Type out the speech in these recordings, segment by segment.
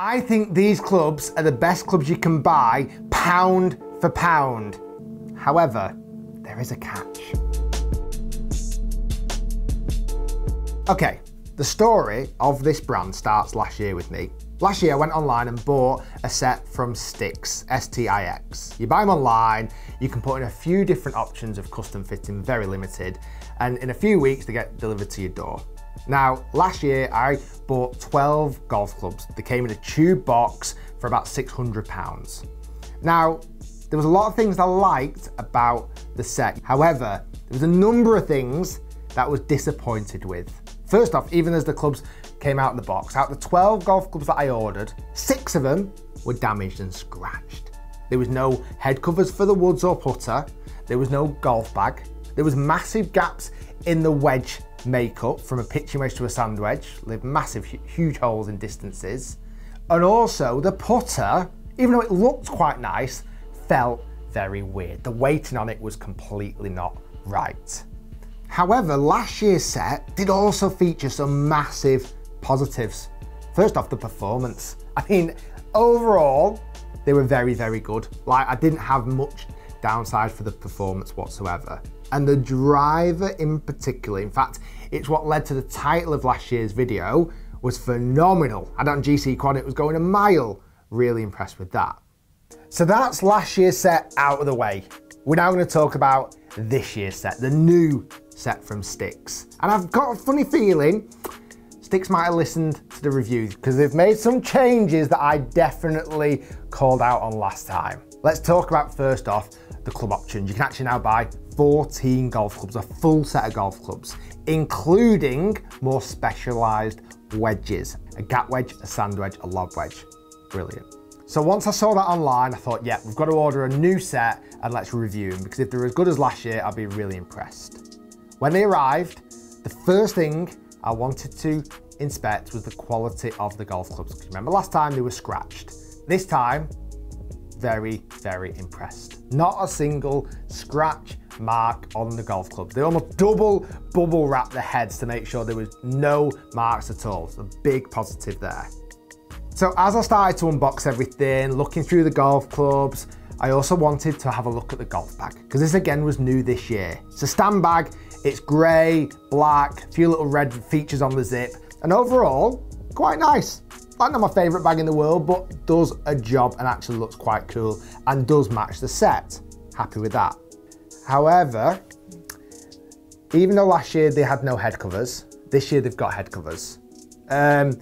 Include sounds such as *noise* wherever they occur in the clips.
I think these clubs are the best clubs you can buy pound for pound. However, there is a catch. Okay, the story of this brand starts last year with me. Last year I went online and bought a set from Stix, S-T-I-X. You buy them online, you can put in a few different options of custom fitting, very limited, and in a few weeks they get delivered to your door. Now, last year I bought 12 golf clubs. They came in a tube box for about 600 pounds. Now, there was a lot of things I liked about the set. However, there was a number of things that I was disappointed with. First off, even as the clubs came out of the box, out of the 12 golf clubs that I ordered, six of them were damaged and scratched. There was no head covers for the woods or putter. There was no golf bag. There was massive gaps in the wedge makeup from a pitching wedge to a sand wedge, with massive, huge holes in distances. And also the putter, even though it looked quite nice, felt very weird. The weighting on it was completely not right. However, last year's set did also feature some massive positives. First off, the performance. I mean, overall, they were very, very good. Like, I didn't have much downside for the performance whatsoever. And the driver in particular, in fact, it's what led to the title of last year's video, was phenomenal. I don't GCQuad, it was going a mile. Really impressed with that. So that's last year's set out of the way. We're now going to talk about this year's set, the new set from Stix. And I've got a funny feeling Stix might have listened to the reviews because they've made some changes that I definitely called out on last time. Let's talk about first off the club options. You can actually now buy 14 golf clubs, a full set of golf clubs, including more specialised wedges, a gap wedge, a sand wedge, a lob wedge. Brilliant. So once I saw that online, I thought, yeah, we've got to order a new set and let's review them because if they're as good as last year, I'll be really impressed. When they arrived, the first thing I wanted to inspect was the quality of the golf clubs. Remember last time they were scratched. This time, very, very impressed. Not a single scratch mark on the golf clubs. They almost double bubble wrap the heads to make sure there was no marks at all. So big positive there. So as I started to unbox everything, looking through the golf clubs, I also wanted to have a look at the golf bag because this again was new this year. It's a stand bag, it's grey, black, a few little red features on the zip, and overall, quite nice. Like not my favourite bag in the world, but does a job and actually looks quite cool and does match the set. Happy with that. However, even though last year they had no head covers, this year they've got head covers. Um,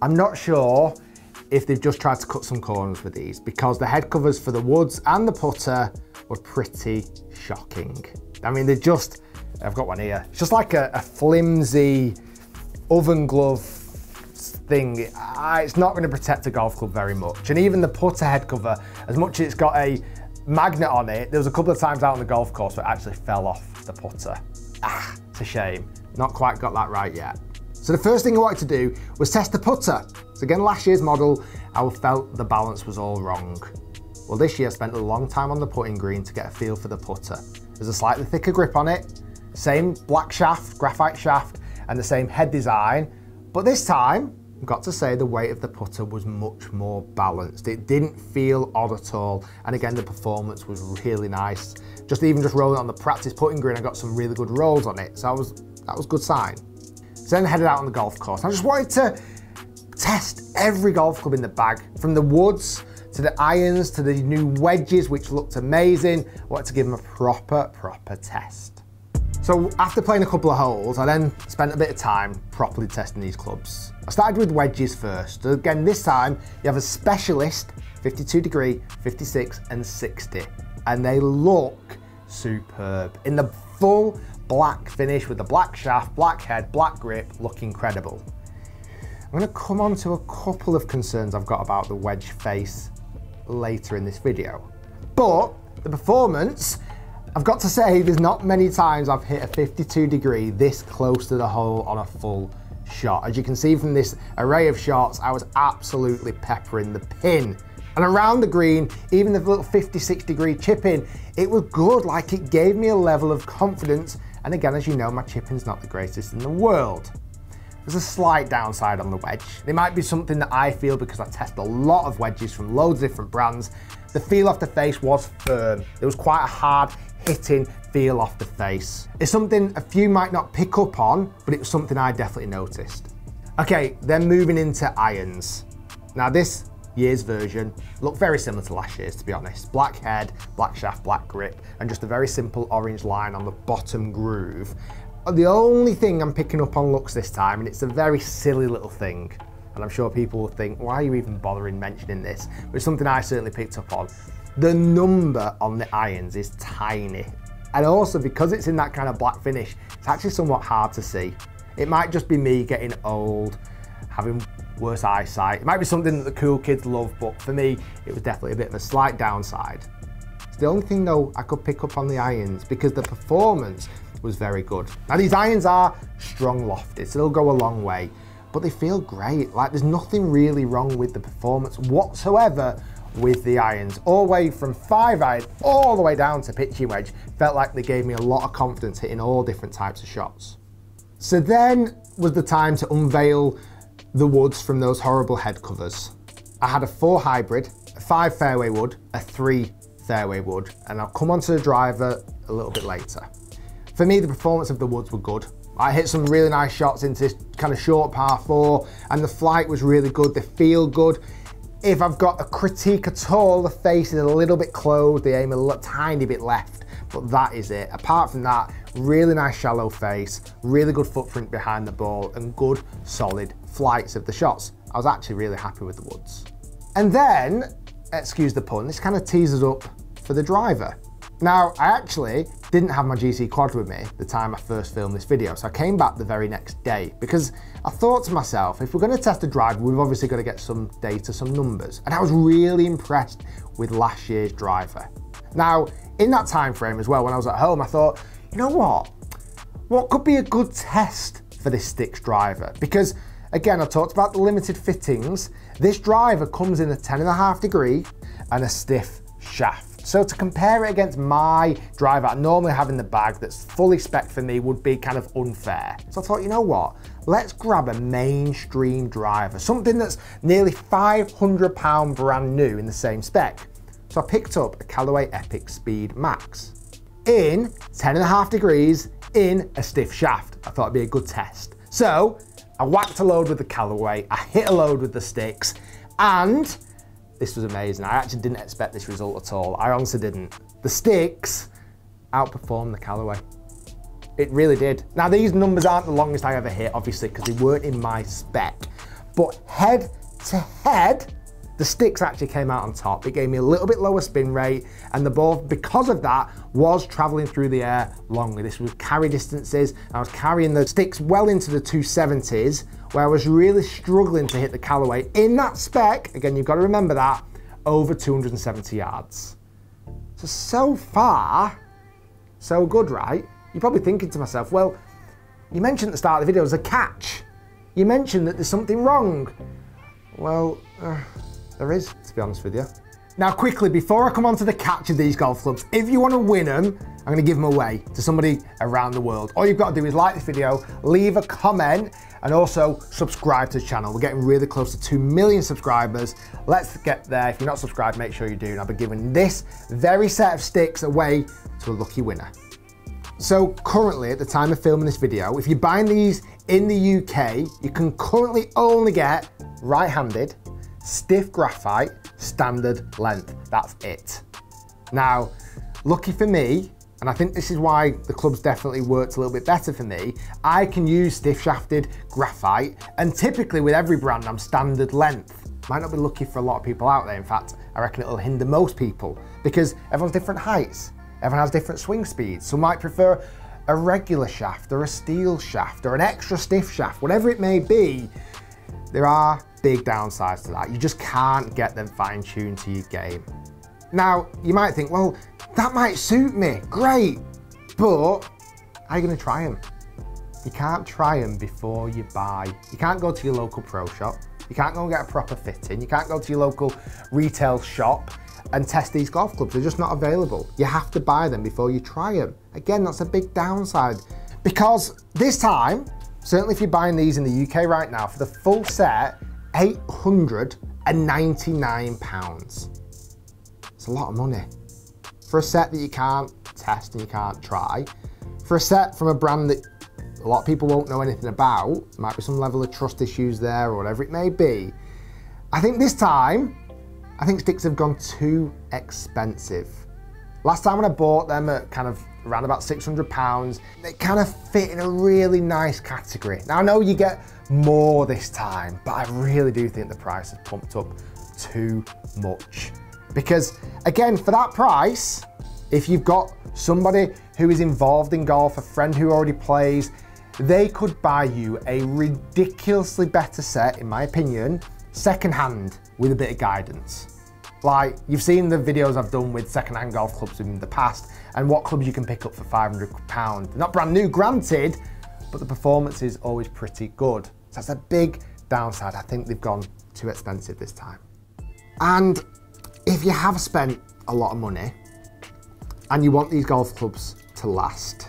I'm not sure if they've just tried to cut some corners with these because the head covers for the woods and the putter were pretty shocking. I mean, they're just, I've got one here. It's just like a, a flimsy oven glove thing. It's not going to protect a golf club very much. And even the putter head cover, as much as it's got a magnet on it, there was a couple of times out on the golf course where it actually fell off the putter. Ah, it's a shame. Not quite got that right yet. So the first thing I wanted to do was test the putter. So again, last year's model, I felt the balance was all wrong. Well, this year I spent a long time on the putting green to get a feel for the putter. There's a slightly thicker grip on it, same black shaft, graphite shaft, and the same head design, but this time, I've got to say the weight of the putter was much more balanced. It didn't feel odd at all. And again, the performance was really nice. Just even just rolling on the practice putting green, I got some really good rolls on it. So I was, that was a good sign. So then headed out on the golf course. I just wanted to test every golf club in the bag, from the woods to the irons to the new wedges, which looked amazing. I wanted to give them a proper, proper test. So after playing a couple of holes, I then spent a bit of time properly testing these clubs. I started with wedges first. Again, this time you have a specialist 52 degree, 56 and 60. And they look superb. In the full black finish with the black shaft, black head, black grip, look incredible. I'm gonna come on to a couple of concerns I've got about the wedge face later in this video. But the performance, I've got to say there's not many times I've hit a 52 degree this close to the hole on a full shot. As you can see from this array of shots, I was absolutely peppering the pin. And around the green, even the little 56 degree chip in, it was good, like it gave me a level of confidence and again, as you know, my chipping's not the greatest in the world. There's a slight downside on the wedge. It might be something that I feel because I test a lot of wedges from loads of different brands. The feel off the face was firm. It was quite a hard hitting feel off the face. It's something a few might not pick up on, but it was something I definitely noticed. Okay, then moving into irons. Now this year's version looked very similar to last year's to be honest. Black head, black shaft, black grip, and just a very simple orange line on the bottom groove. The only thing I'm picking up on looks this time, and it's a very silly little thing, and I'm sure people will think, why are you even bothering mentioning this? But it's something I certainly picked up on. The number on the irons is tiny. And also because it's in that kind of black finish, it's actually somewhat hard to see. It might just be me getting old, having worse eyesight. It might be something that the cool kids love, but for me, it was definitely a bit of a slight downside. It's the only thing though I could pick up on the irons because the performance was very good. Now these irons are strong lofted, so they'll go a long way, but they feel great. Like there's nothing really wrong with the performance whatsoever with the irons. All the way from five iron all the way down to pitching wedge. Felt like they gave me a lot of confidence hitting all different types of shots. So then was the time to unveil the woods from those horrible head covers. I had a four hybrid, a five fairway wood, a three fairway wood, and I'll come onto the driver a little bit later. For me, the performance of the woods were good. I hit some really nice shots into this kind of short par four, and the flight was really good. They feel good. If I've got a critique at all, the face is a little bit closed, they aim a little, tiny bit left, but that is it. Apart from that, really nice shallow face, really good footprint behind the ball, and good solid flights of the shots. I was actually really happy with the woods. And then, excuse the pun, this kind of teases up for the driver. Now, I actually didn't have my GCQuad with me the time I first filmed this video, so I came back the very next day because I thought to myself, if we're gonna test a driver, we've obviously got to get some data, some numbers. And I was really impressed with last year's driver. Now, in that time frame as well, when I was at home, I thought, you know what? What could be a good test for this Stix driver? Because again, I talked about the limited fittings. This driver comes in a 10 and a half degree and a stiff shaft. So to compare it against my driver I normally have in the bag that's fully spec for me would be kind of unfair. So I thought, you know what? Let's grab a mainstream driver, something that's nearly 500 pound brand new in the same spec. So I picked up a Callaway Epic Speed Max in 10 and a half degrees in a stiff shaft. I thought it'd be a good test. So I whacked a load with the Callaway, I hit a load with the Stix, and this was amazing. I actually didn't expect this result at all. I honestly didn't. The Stix outperformed the Callaway. It really did. Now these numbers aren't the longest I ever hit, obviously, because they weren't in my spec. But head to head, the Stix actually came out on top. It gave me a little bit lower spin rate, and the ball, because of that, was traveling through the air longer. This was carry distances. I was carrying the Stix well into the 270s, where I was really struggling to hit the Callaway in that spec, again, you've got to remember that, over 270 yards. So, so far, so good, right? You're probably thinking to myself, well, you mentioned at the start of the video there's a catch. You mentioned that there's something wrong. Well, uh, there is, to be honest with you. Now quickly, before I come on to the catch of these golf clubs, if you want to win them, I'm going to give them away to somebody around the world. All you've got to do is like the video, leave a comment, and also subscribe to the channel. We're getting really close to 2 million subscribers. Let's get there. If you're not subscribed, make sure you do. And I'll be giving this very set of sticks away to a lucky winner. So currently, at the time of filming this video, if you're buying these in the UK, you can currently only get right-handed, stiff graphite, standard length. That's it. Now, lucky for me, and I think this is why the club's definitely worked a little bit better for me, I can use stiff shafted graphite, and typically with every brand, I'm standard length. Might not be lucky for a lot of people out there. In fact, I reckon it'll hinder most people because everyone's different heights. Everyone has different swing speeds. Some might prefer a regular shaft or a steel shaft or an extra stiff shaft, whatever it may be. There are big downsides to that. You just can't get them fine tuned to your game. Now, you might think, well, that might suit me, great, but are you gonna try them? You can't try them before you buy. You can't go to your local pro shop. You can't go and get a proper fitting. You can't go to your local retail shop and test these golf clubs. They're just not available. You have to buy them before you try them. Again, that's a big downside because this time Certainly if you're buying these in the UK right now, for the full set, 899 pounds. It's a lot of money. For a set that you can't test and you can't try, for a set from a brand that a lot of people won't know anything about, might be some level of trust issues there or whatever it may be, I think this time, I think Stix have gone too expensive. Last time when I bought them at kind of around about 600 pounds, they kind of fit in a really nice category. Now I know you get more this time, but I really do think the price has pumped up too much. Because again, for that price, if you've got somebody who is involved in golf, a friend who already plays, they could buy you a ridiculously better set, in my opinion, secondhand with a bit of guidance. Like, you've seen the videos I've done with secondhand golf clubs in the past and what clubs you can pick up for £500. They're not brand new, granted, but the performance is always pretty good. So that's a big downside. I think they've gone too expensive this time. And if you have spent a lot of money and you want these golf clubs to last,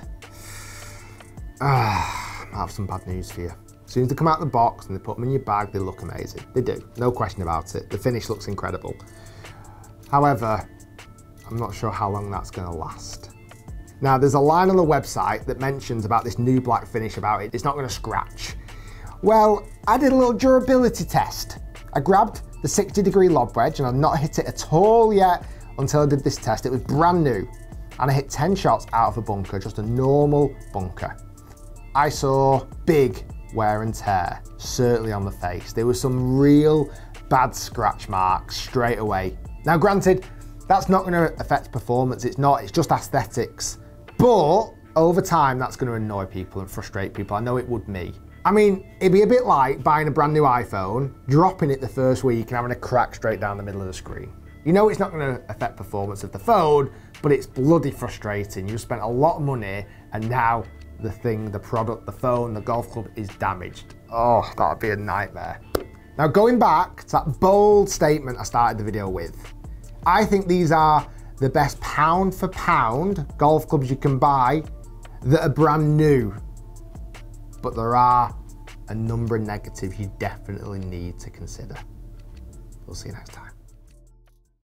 uh, *sighs* I have some bad news for you. As soon as they come out of the box and they put them in your bag, they look amazing. They do, no question about it. The finish looks incredible. However, I'm not sure how long that's gonna last. Now, there's a line on the website that mentions about this new black finish about it. It's not gonna scratch. Well, I did a little durability test. I grabbed the 60 degree lob wedge and I've not hit it at all yet until I did this test. It was brand new and I hit 10 shots out of a bunker, just a normal bunker. I saw big wear and tear, certainly on the face. There were some real bad scratch marks straight away. Now granted, that's not gonna affect performance, it's not, it's just aesthetics. But over time, that's gonna annoy people and frustrate people. I know it would me. I mean, it'd be a bit like buying a brand new iPhone, dropping it the first week and having a crack straight down the middle of the screen. You know it's not gonna affect performance of the phone, but it's bloody frustrating. You've spent a lot of money and now the thing, the product, the phone, the golf club is damaged. Oh, that'd be a nightmare. Now going back to that bold statement I started the video with, I think these are the best pound for pound golf clubs you can buy that are brand new. But there are a number of negatives you definitely need to consider. We'll see you next time.